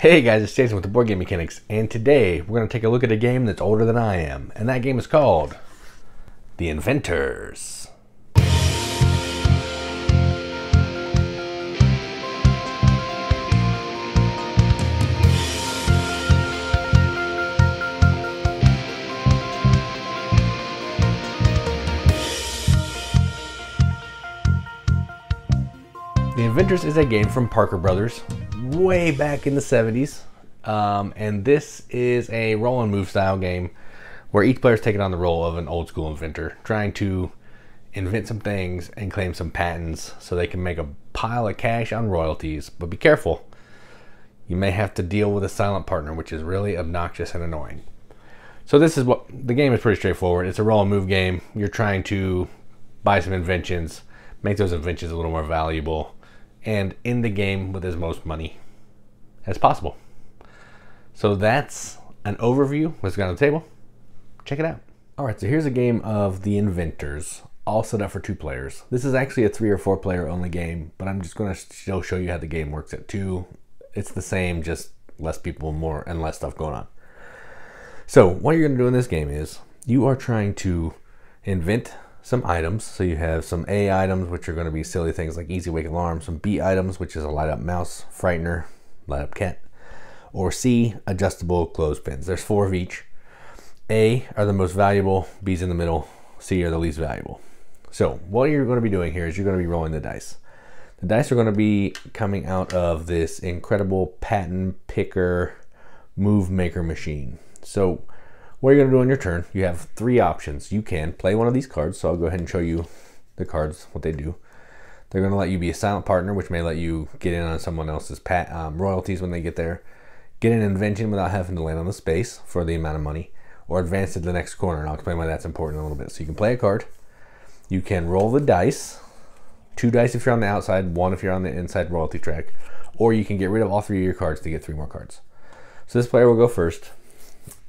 Hey guys, it's Jason with the Board Game Mechanics, and today we're going to take a look at a game that's older than I am, and that game is called The Inventors. The Inventors is a game from Parker Brothers way back in the 70s. Um, and this is a roll and move style game where each player is taking on the role of an old school inventor, trying to invent some things and claim some patents so they can make a pile of cash on royalties. But be careful, you may have to deal with a silent partner, which is really obnoxious and annoying. So, this is what the game is pretty straightforward. It's a roll and move game. You're trying to buy some inventions, make those inventions a little more valuable and in the game with as most money as possible. So that's an overview. Let's on the table. Check it out. All right, so here's a game of The Inventors, all set up for two players. This is actually a three or four player only game, but I'm just going to still show you how the game works at two. It's the same, just less people, more and less stuff going on. So what you're going to do in this game is you are trying to invent some items. So you have some A items, which are going to be silly things like easy wake alarm, some B items, which is a light up mouse, frightener, light up cat, or C, adjustable clothespins. There's four of each. A are the most valuable, B's in the middle, C are the least valuable. So what you're going to be doing here is you're going to be rolling the dice. The dice are going to be coming out of this incredible patent picker move maker machine. So what you're going to do on your turn, you have three options. You can play one of these cards, so I'll go ahead and show you the cards, what they do. They're going to let you be a silent partner, which may let you get in on someone else's pat, um, royalties when they get there. Get an invention without having to land on the space for the amount of money. Or advance to the next corner, and I'll explain why that's important in a little bit. So you can play a card. You can roll the dice. Two dice if you're on the outside, one if you're on the inside royalty track. Or you can get rid of all three of your cards to get three more cards. So this player will go first.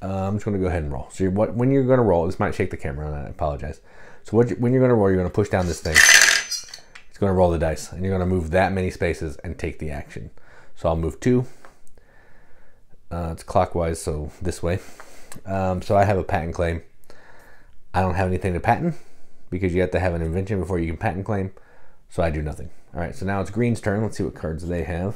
Uh, I'm just going to go ahead and roll. So you're, what, when you're going to roll, this might shake the camera that. I apologize. So what when you're going to roll, you're going to push down this thing. It's going to roll the dice, and you're going to move that many spaces and take the action. So I'll move two. Uh, it's clockwise, so this way. Um, so I have a patent claim. I don't have anything to patent because you have to have an invention before you can patent claim. So I do nothing. All right, so now it's Green's turn. Let's see what cards they have.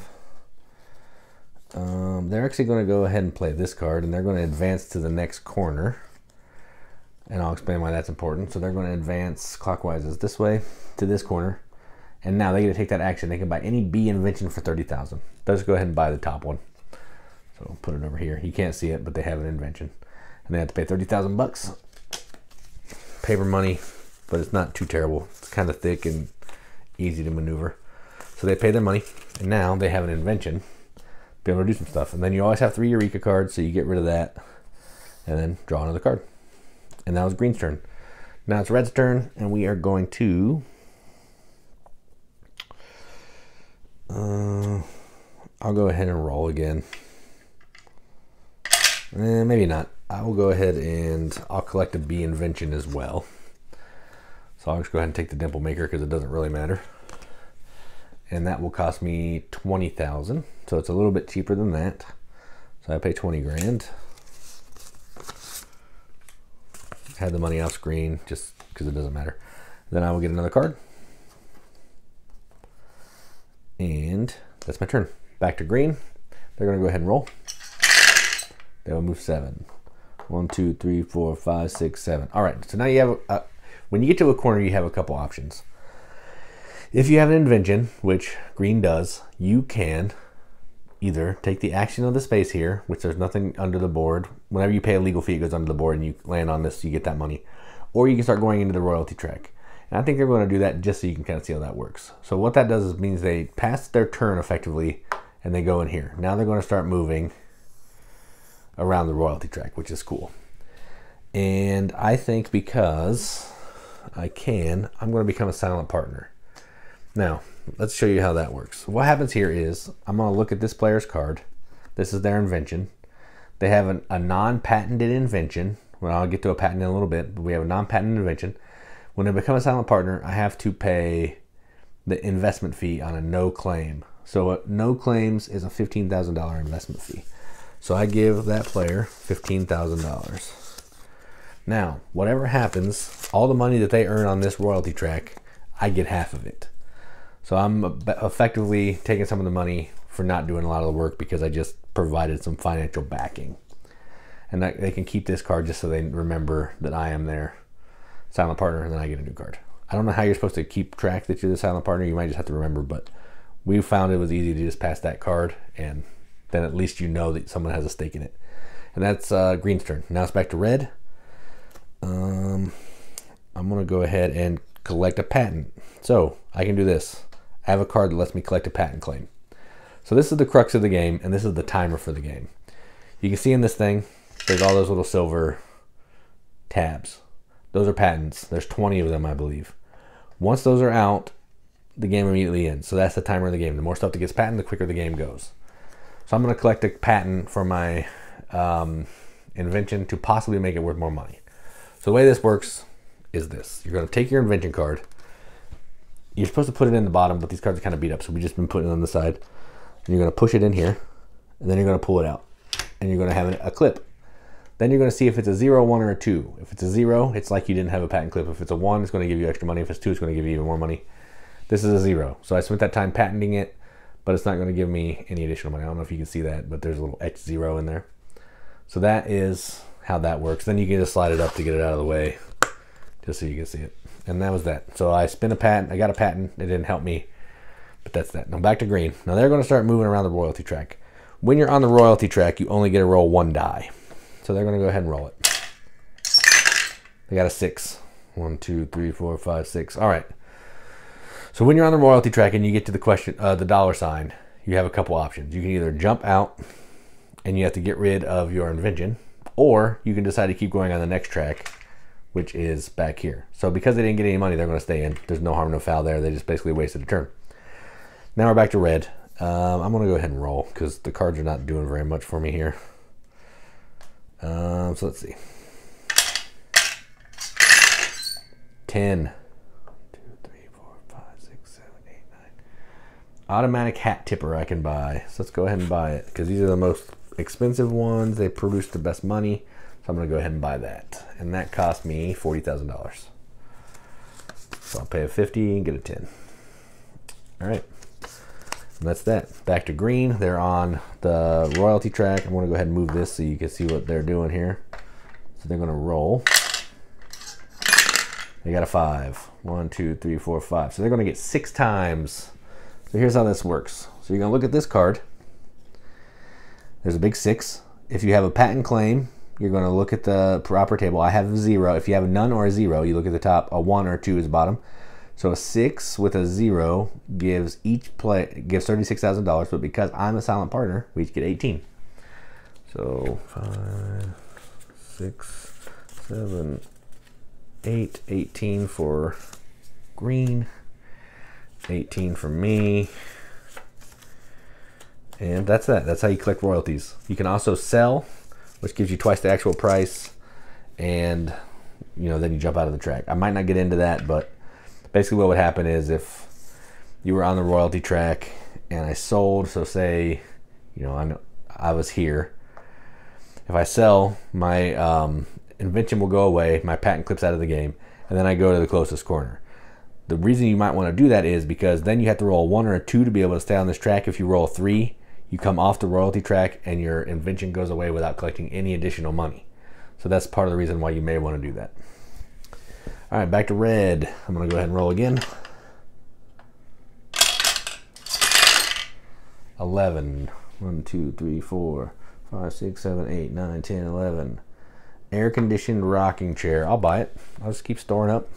Um, they're actually going to go ahead and play this card, and they're going to advance to the next corner. And I'll explain why that's important. So they're going to advance clockwise as this way to this corner. And now they get to take that action. They can buy any B invention for 30000 Let's go ahead and buy the top one. So will put it over here. You can't see it, but they have an invention. And they have to pay 30000 bucks. Paper money, but it's not too terrible. It's kind of thick and easy to maneuver. So they pay their money, and now they have an invention be able to do some stuff. And then you always have three Eureka cards, so you get rid of that and then draw another card. And that was Green's turn. Now it's Red's turn, and we are going to. Uh, I'll go ahead and roll again. Eh, maybe not. I will go ahead and I'll collect a B invention as well. So I'll just go ahead and take the dimple maker because it doesn't really matter and that will cost me 20,000 so it's a little bit cheaper than that. So I pay 20 grand. Had the money off screen just because it doesn't matter. Then I will get another card. And that's my turn. Back to green. They're gonna go ahead and roll. They will move seven. One two three four five six seven. All right so now you have a, uh, when you get to a corner you have a couple options if you have an invention, which green does, you can either take the action of the space here, which there's nothing under the board. Whenever you pay a legal fee, it goes under the board and you land on this, you get that money. Or you can start going into the royalty track. And I think they're going to do that just so you can kind of see how that works. So what that does is means they pass their turn effectively and they go in here. Now they're going to start moving around the royalty track, which is cool. And I think because I can, I'm going to become a silent partner. Now, let's show you how that works. What happens here is I'm going to look at this player's card. This is their invention. They have an, a non-patented invention. Well, I'll get to a patent in a little bit, but we have a non-patented invention. When I become a silent partner, I have to pay the investment fee on a no claim. So no claims is a $15,000 investment fee. So I give that player $15,000. Now, whatever happens, all the money that they earn on this royalty track, I get half of it. So I'm effectively taking some of the money for not doing a lot of the work because I just provided some financial backing. And that, they can keep this card just so they remember that I am their silent partner and then I get a new card. I don't know how you're supposed to keep track that you're the silent partner. You might just have to remember, but we found it was easy to just pass that card and then at least you know that someone has a stake in it. And that's uh, green's turn. Now it's back to red. Um, I'm going to go ahead and collect a patent. So I can do this. I have a card that lets me collect a patent claim. So this is the crux of the game, and this is the timer for the game. You can see in this thing, there's all those little silver tabs. Those are patents. There's 20 of them, I believe. Once those are out, the game immediately ends. So that's the timer of the game. The more stuff that gets patent, the quicker the game goes. So I'm going to collect a patent for my um, invention to possibly make it worth more money. So the way this works is this. You're going to take your invention card. You're supposed to put it in the bottom, but these cards are kind of beat up, so we've just been putting it on the side. And you're going to push it in here, and then you're going to pull it out. And you're going to have a clip. Then you're going to see if it's a 0, 1, or a 2. If it's a 0, it's like you didn't have a patent clip. If it's a 1, it's going to give you extra money. If it's 2, it's going to give you even more money. This is a 0. So I spent that time patenting it, but it's not going to give me any additional money. I don't know if you can see that, but there's a little X0 in there. So that is how that works. Then you can just slide it up to get it out of the way, just so you can see it. And that was that. So I spin a patent. I got a patent. It didn't help me, but that's that. Now back to green. Now they're going to start moving around the royalty track. When you're on the royalty track, you only get to roll one die. So they're going to go ahead and roll it. They got a six. One, two, three, four, five, six. All right. So when you're on the royalty track and you get to the question, uh, the dollar sign, you have a couple options. You can either jump out and you have to get rid of your invention, or you can decide to keep going on the next track, which is back here. So because they didn't get any money, they're going to stay in. There's no harm, no foul there. They just basically wasted a turn. Now we're back to red. Um, I'm going to go ahead and roll because the cards are not doing very much for me here. Um, so let's see. 10. 2, 3, 4, 5, 6, 7, 8, 9. Automatic hat tipper I can buy. So let's go ahead and buy it because these are the most expensive ones. They produce the best money. So I'm going to go ahead and buy that. And that cost me $40,000. So I'll pay a 50 and get a 10. All right. And that's that. Back to green. They're on the royalty track. I'm going to go ahead and move this so you can see what they're doing here. So they're going to roll. They got a five. One, two, three, four, five. So they're going to get six times. So here's how this works. So you're going to look at this card. There's a big six. If you have a patent claim, you're going to look at the proper table. I have zero. If you have none or a zero, you look at the top. A one or two is bottom. So a six with a zero gives each play gives thirty-six thousand dollars. But because I'm a silent partner, we each get eighteen. So five, six, seven, eight. Eighteen for green. Eighteen for me. And that's that. That's how you collect royalties. You can also sell, which gives you twice the actual price. And, you know, then you jump out of the track. I might not get into that, but basically what would happen is if you were on the royalty track and I sold, so say, you know, I, know, I was here. If I sell, my um, invention will go away, my patent clips out of the game, and then I go to the closest corner. The reason you might want to do that is because then you have to roll one or a two to be able to stay on this track. If you roll three, you come off the royalty track and your invention goes away without collecting any additional money. So that's part of the reason why you may want to do that. All right, back to red. I'm going to go ahead and roll again. 11. 1, 2, 3, 4, 5, 6, 7, 8, 9, 10, 11. Air conditioned rocking chair. I'll buy it. I'll just keep storing up.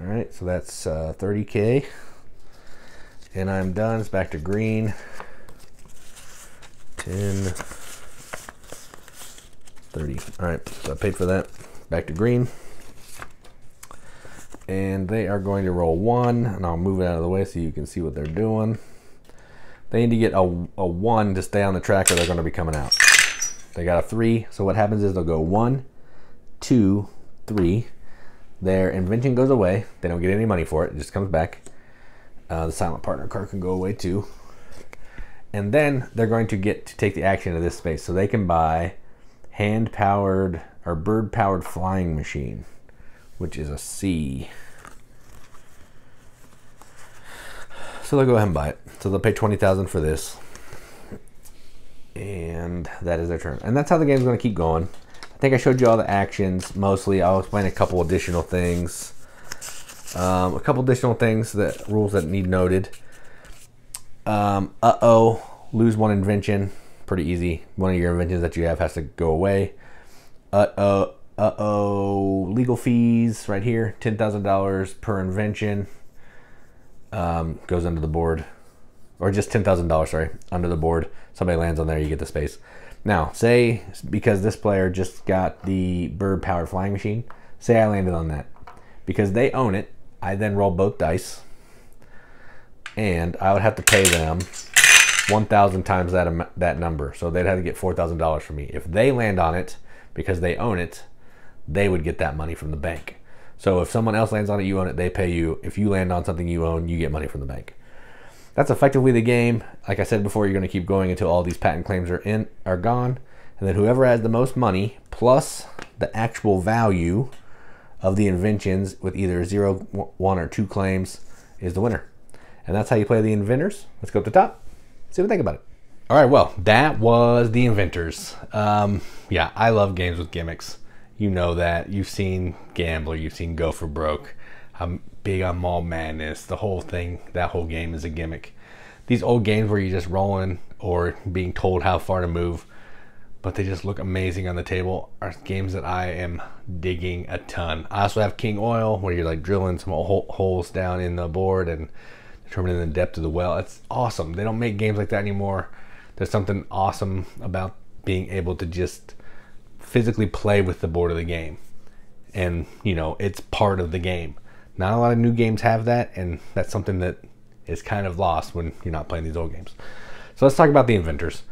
All right, so that's uh, 30K and I'm done. It's back to green. 10, 30. All right, so I paid for that. Back to green. And they are going to roll one, and I'll move it out of the way so you can see what they're doing. They need to get a, a one to stay on the track or they're going to be coming out. They got a three, so what happens is they'll go one, two, three. Their invention goes away. They don't get any money for it. It just comes back. Uh, the silent partner card can go away too. And then they're going to get to take the action of this space. So they can buy hand powered or bird powered flying machine, which is a C. So they'll go ahead and buy it. So they'll pay 20000 for this. And that is their turn. And that's how the game's going to keep going. I think I showed you all the actions mostly. I'll explain a couple additional things. Um, a couple additional things that rules that need noted. Um, uh oh, lose one invention. Pretty easy. One of your inventions that you have has to go away. Uh oh, uh oh, legal fees right here. Ten thousand dollars per invention. Um, goes under the board, or just ten thousand dollars. Sorry, under the board. Somebody lands on there, you get the space. Now, say because this player just got the bird powered flying machine. Say I landed on that because they own it. I then roll both dice, and I would have to pay them 1,000 times that that number. So they'd have to get $4,000 from me. If they land on it because they own it, they would get that money from the bank. So if someone else lands on it, you own it, they pay you. If you land on something you own, you get money from the bank. That's effectively the game. Like I said before, you're going to keep going until all these patent claims are in are gone, and then whoever has the most money plus the actual value of the inventions with either zero, one, or two claims is the winner. And that's how you play the inventors. Let's go up the top, see what they think about it. All right, well, that was the inventors. Um, yeah, I love games with gimmicks. You know that. You've seen Gambler, you've seen Go for Broke. I'm big on Mall Madness. The whole thing, that whole game is a gimmick. These old games where you're just rolling or being told how far to move but they just look amazing on the table. Are games that I am digging a ton. I also have King Oil, where you're like drilling some holes down in the board and determining the depth of the well. It's awesome. They don't make games like that anymore. There's something awesome about being able to just physically play with the board of the game. And, you know, it's part of the game. Not a lot of new games have that, and that's something that is kind of lost when you're not playing these old games. So let's talk about the inventors.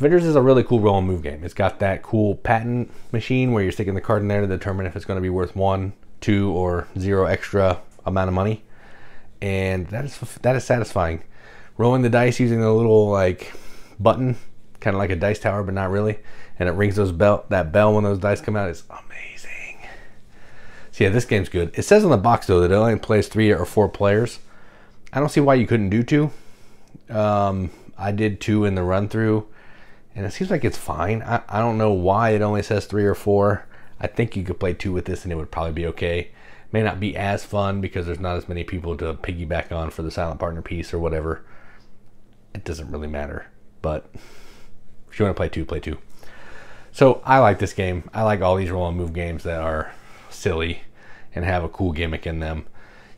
Inventors is a really cool roll and move game. It's got that cool patent machine where you're sticking the card in there to determine if it's going to be worth one, two, or zero extra amount of money, and that is that is satisfying. Rolling the dice using a little like button, kind of like a dice tower, but not really, and it rings those bell that bell when those dice come out is amazing. So yeah, this game's good. It says on the box though that it only plays three or four players. I don't see why you couldn't do two. Um, I did two in the run through and it seems like it's fine. I, I don't know why it only says three or four. I think you could play two with this and it would probably be okay. May not be as fun because there's not as many people to piggyback on for the silent partner piece or whatever. It doesn't really matter. But if you want to play two, play two. So I like this game. I like all these roll and move games that are silly and have a cool gimmick in them.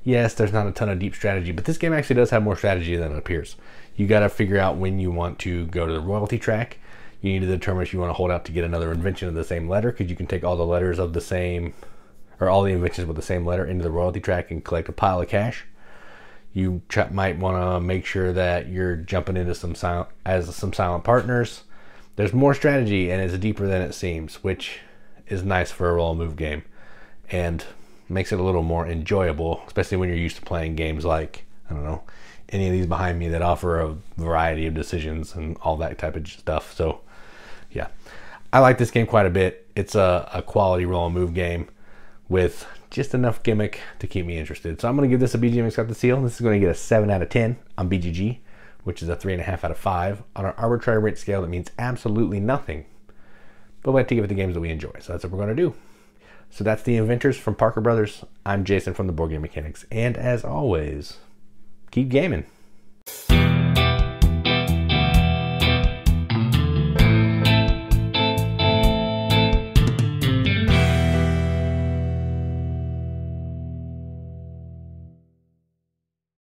Yes, there's not a ton of deep strategy, but this game actually does have more strategy than it appears. You got to figure out when you want to go to the royalty track you need to determine if you want to hold out to get another invention of the same letter because you can take all the letters of the same or all the inventions with the same letter into the royalty track and collect a pile of cash. You might want to make sure that you're jumping into some silent as some silent partners. There's more strategy and it's deeper than it seems, which is nice for a roll move game and makes it a little more enjoyable, especially when you're used to playing games like I don't know any of these behind me that offer a variety of decisions and all that type of stuff. So yeah, I like this game quite a bit. It's a, a quality roll and move game with just enough gimmick to keep me interested. So I'm going to give this a BGMX got the seal. This is going to get a 7 out of 10 on BGG, which is a 3.5 out of 5. On our arbitrary rate scale, that means absolutely nothing. But we have to give it the games that we enjoy. So that's what we're going to do. So that's the Inventors from Parker Brothers. I'm Jason from the Board Game Mechanics. And as always, keep gaming.